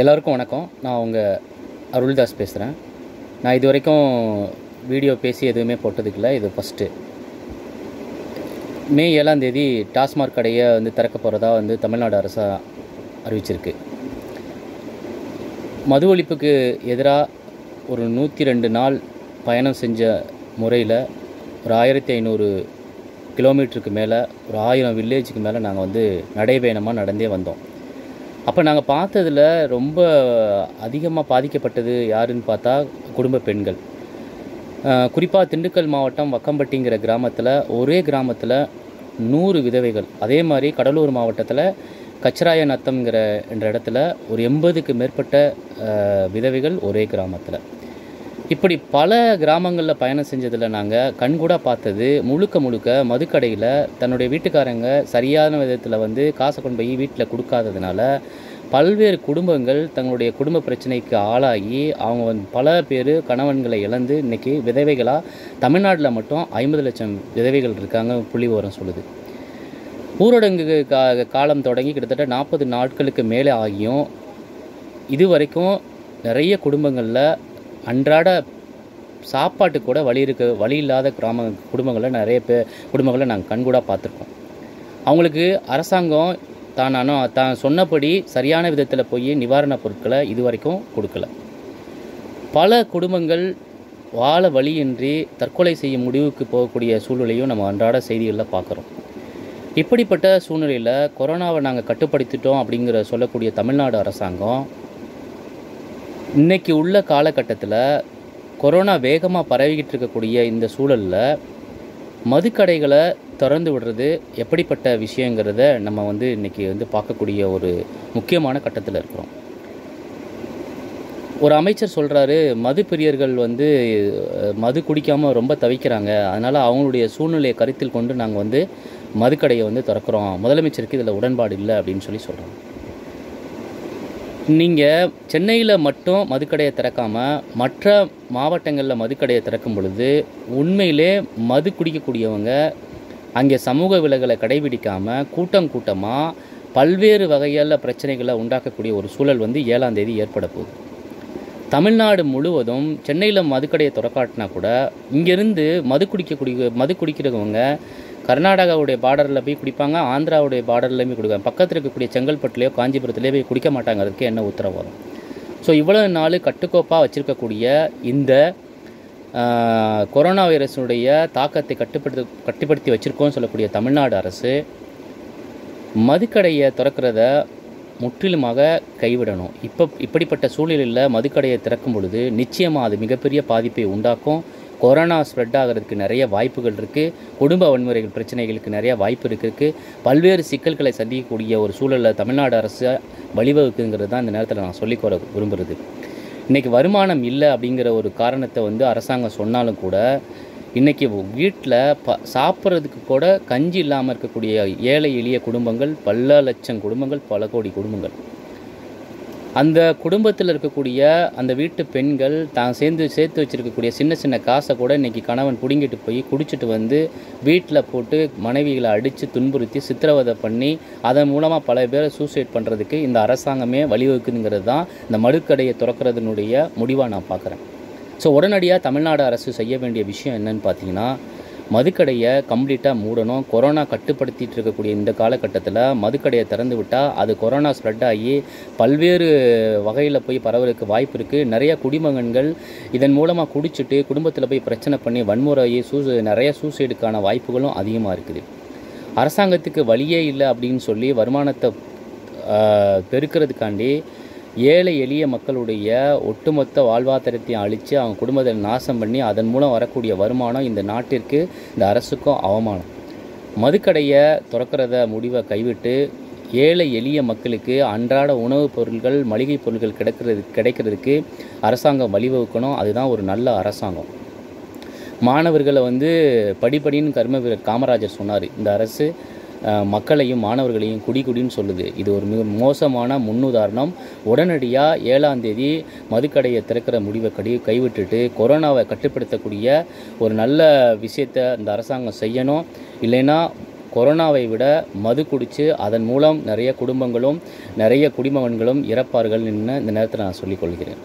எல்லாருக்கும் வணக்கம். நான் உங்கள் அருள்தாஸ் பேசுகிறேன் நான் இது வரைக்கும் வீடியோ பேசி எதுவுமே போட்டதுக்கில்ல இது ஃபஸ்ட்டு மே ஏழாம் தேதி டாஸ்மாக் கடையை வந்து திறக்க போகிறதா வந்து தமிழ்நாடு அரசு அறிவிச்சிருக்கு. மது ஒழிப்புக்கு எதிராக ஒரு நூற்றி ரெண்டு நாள் பயணம் செஞ்ச முறையில் ஒரு ஆயிரத்தி ஐநூறு கிலோமீட்டருக்கு மேலே ஒரு ஆயிரம் வில்லேஜுக்கு மேலே நாங்கள் வந்து நடைபயணமாக நடந்தே வந்தோம். அப்போ நாங்கள் பார்த்ததுல ரொம்ப அதிகமாக பாதிக்கப்பட்டது யாருன்னு பார்த்தா குடும்ப பெண்கள். குறிப்பாக திண்டுக்கல் மாவட்டம் வக்கம்பட்டிங்கிற கிராமத்தில் ஒரே கிராமத்தில் நூறு விதவைகள். அதே மாதிரி கடலூர் மாவட்டத்தில் கச்சராய நத்தம்ங்கிற என்ற இடத்துல ஒரு எண்பதுக்கு மேற்பட்ட விதவைகள் ஒரே கிராமத்தில். இப்படி பல கிராமங்களில் பயணம் செஞ்சதில் நாங்கள் கண்கூடாக பார்த்தது முழுக்க முழுக்க மதுக்கடையில் தன்னுடைய வீட்டுக்காரங்க சரியான விதத்தில் வந்து காசை கொண்டு போய் வீட்டில் கொடுக்காததுனால பல்வேறு குடும்பங்கள் தங்களுடைய குடும்ப பிரச்சனைக்கு ஆளாகி அவங்க வந்து பல பேர் கணவன்களை இழந்து இன்னைக்கு விதவைகளாக தமிழ்நாட்டில் மட்டும் ஐம்பது லட்சம் விதவைகள் இருக்காங்க புள்ளி ஓரம் சொல்லுது. ஊரடங்கு கா காலம் தொடங்கி கிட்டத்தட்ட நாற்பது நாட்களுக்கு மேலே ஆகியும் இது வரைக்கும் நிறைய குடும்பங்களில் அன்றாட சாப்பாட்டு கூட வழி இருக்க வழி இல்லாத கிராம குடும்பங்களை நிறைய பேர் குடும்பங்களை நாங்கள் கண்கூடாக பார்த்துருக்கோம். அவங்களுக்கு அரசாங்கம் தான் தான் சொன்னபடி சரியான விதத்தில் போய் நிவாரணப் பொருட்களை இது வரைக்கும் கொடுக்கல. பல குடும்பங்கள் வாழ வழியின்றி தற்கொலை செய்யும் முடிவுக்கு போகக்கூடிய சூழ்நிலையும் நம்ம அன்றாட செய்திகளில் பார்க்குறோம். இப்படிப்பட்ட சூழ்நிலையில் கொரோனாவை நாங்கள் கட்டுப்படுத்திட்டோம் அப்படிங்கிற சொல்லக்கூடிய தமிழ்நாடு அரசாங்கம் இன்றைக்கி உள்ள காலகட்டத்தில் கொரோனா வேகமாக பரவிக்கிட்டு இருக்கக்கூடிய இந்த சூழலில் மதுக்கடைகளை திறந்து விடுறது எப்படிப்பட்ட விஷயங்கிறத நம்ம வந்து இன்றைக்கி வந்து பார்க்கக்கூடிய ஒரு முக்கியமான கட்டத்தில் இருக்கிறோம். ஒரு அமைச்சர் சொல்கிறாரு மது பிரியர்கள் வந்து மது குடிக்காமல் ரொம்ப தவிக்கிறாங்க. அதனால் அவங்களுடைய சூழ்நிலையை கருத்தில் கொண்டு நாங்கள் வந்து மதுக்கடையை வந்து திறக்கிறோம். முதலமைச்சருக்கு இதில் உடன்பாடு இல்லை அப்படின்னு சொல்லி சொல்கிறாங்க நீங்கள் சென்னையில் மட்டும் மதுக்கடையை திறக்காமல் மற்ற மாவட்டங்களில் மதுக்கடையை திறக்கும் பொழுது உண்மையிலே மது குடிக்கக்கூடியவங்க அங்கே சமூக விலகலை கடைபிடிக்காமல் கூட்டம் கூட்டமாக பல்வேறு வகையில் பிரச்சனைகளை உண்டாக்கக்கூடிய ஒரு சூழல் வந்து ஏழாம் தேதி ஏற்பட போகுது. தமிழ்நாடு முழுவதும் சென்னையில் மதுக்கடையை திறக்காட்டினா கூட இங்கேருந்து மது குடிக்கக்கூடிய மது குடிக்கிறவங்க கர்நாடகாவுடைய பார்டரில் போய் குடிப்பாங்க ஆந்திராவுடைய பார்டர்லையும் போய் குடிப்பாங்க பக்கத்தில் இருக்கக்கூடிய செங்கல்பட்டுலேயோ காஞ்சிபுரத்துலேயோ போய் குடிக்க மாட்டாங்கிறதுக்கு என்ன உத்தரவாதம் ஸோ இவ்வளோ நாள் கட்டுக்கோப்பாக வச்சுருக்கக்கூடிய இந்த கொரோனா வைரஸுடைய தாக்கத்தை கட்டுப்படுத்த கட்டுப்படுத்தி வச்சுருக்கோன்னு சொல்லக்கூடிய தமிழ்நாடு அரசு மதுக்கடையை திறக்கிறத முற்றிலுமாக கைவிடணும். இப்போ இப்படிப்பட்ட சூழ்நிலையில் மதுக்கடையை திறக்கும் பொழுது நிச்சயமாக அது மிகப்பெரிய பாதிப்பை உண்டாக்கும். கொரோனா ஸ்ப்ரெட் ஆகிறதுக்கு நிறைய வாய்ப்புகள் இருக்குது குடும்ப வன்முறைகள் பிரச்சனைகளுக்கு நிறைய வாய்ப்பு இருக்குது பல்வேறு சிக்கல்களை சந்திக்கக்கூடிய ஒரு சூழலில் தமிழ்நாடு அரசு வழிவகுக்குங்கிறது தான் இந்த நேரத்தில் நான் சொல்லிக்கொள்ள விரும்புகிறது இன்றைக்கி வருமானம் இல்லை அப்படிங்கிற ஒரு காரணத்தை வந்து அரசாங்கம் சொன்னாலும் கூட இன்றைக்கி வீட்டில் ப சாப்பிட்றதுக்கு கூட கஞ்சி இல்லாமல் இருக்கக்கூடிய ஏழை எளிய குடும்பங்கள் பல லட்சம் குடும்பங்கள் பல கோடி குடும்பங்கள். அந்த குடும்பத்தில் இருக்கக்கூடிய அந்த வீட்டு பெண்கள் தான் சேர்ந்து சேர்த்து வச்சுருக்கக்கூடிய சின்ன சின்ன காசை கூட இன்றைக்கி கணவன் பிடுங்கிட்டு போய் குடிச்சிட்டு வந்து வீட்டில் போட்டு மனைவிகளை அடித்து துன்புறுத்தி சித்திரவதை பண்ணி அதன் மூலமாக பல பேரை சூசைட் பண்ணுறதுக்கு இந்த அரசாங்கமே வழிவகுக்குதுங்கிறது தான் இந்த மடுக்கடையை திறக்கிறதுனுடைய முடிவாக நான் பார்க்குறேன் ஸோ உடனடியாக தமிழ்நாடு அரசு செய்ய வேண்டிய விஷயம் என்னன்னு பார்த்தீங்கன்னா மதுக்கடையை கம்ப்ளீட்டாக மூடணும். கொரோனா கட்டுப்படுத்திட்டு இருக்கக்கூடிய இந்த காலகட்டத்தில் மதுக்கடையை திறந்து விட்டால் அது கொரோனா ஸ்ப்ரெட் ஆகி பல்வேறு வகையில் போய் பரவலுக்கு வாய்ப்பு இருக்குது நிறைய குடிமகன்கள் இதன் மூலமாக குடிச்சிட்டு குடும்பத்தில் போய் பிரச்சனை பண்ணி வன்முறையை சூ நிறைய சூசைடுக்கான வாய்ப்புகளும் அதிகமாக இருக்குது. அரசாங்கத்துக்கு வழியே இல்லை அப்படின்னு சொல்லி வருமானத்தை பெருக்கிறதுக்காண்டி ஏழை எளிய மக்களுடைய ஒட்டுமொத்த வாழ்வாதாரத்தையும் அழித்து அவங்க குடும்பத்தை நாசம் பண்ணி அதன் மூலம் வரக்கூடிய வருமானம் இந்த நாட்டிற்கு இந்த அரசுக்கும் அவமானம். மதுக்கடையை திறக்கிறத முடிவை கைவிட்டு ஏழை எளிய மக்களுக்கு அன்றாட உணவுப் பொருட்கள் மளிகை பொருட்கள் கிடைக்கிறது கிடைக்கிறதுக்கு அரசாங்கம் வழிவகுக்கணும். அதுதான் ஒரு நல்ல அரசாங்கம். மாணவர்களை வந்து படிப்படின்னு கர்ம வீரர் காமராஜர் சொன்னார். இந்த அரசு மக்களையும் மாணவர்களையும் குடி குடின்னு சொல்லுது. இது ஒரு மிக மோசமான முன்னுதாரணம். உடனடியாக ஏழாம் தேதி மதுக்கடையை திறக்கிற முடிவை கடி கைவிட்டுட்டு கொரோனாவை கட்டுப்படுத்தக்கூடிய ஒரு நல்ல விஷயத்தை இந்த அரசாங்கம் செய்யணும். இல்லைன்னா கொரோனாவை விட மது குடித்து அதன் மூலம் நிறைய குடும்பங்களும் நிறைய குடிமகன்களும் இறப்பார்கள் இந்த நேரத்தில் நான் சொல்லிக் கொள்கிறேன்.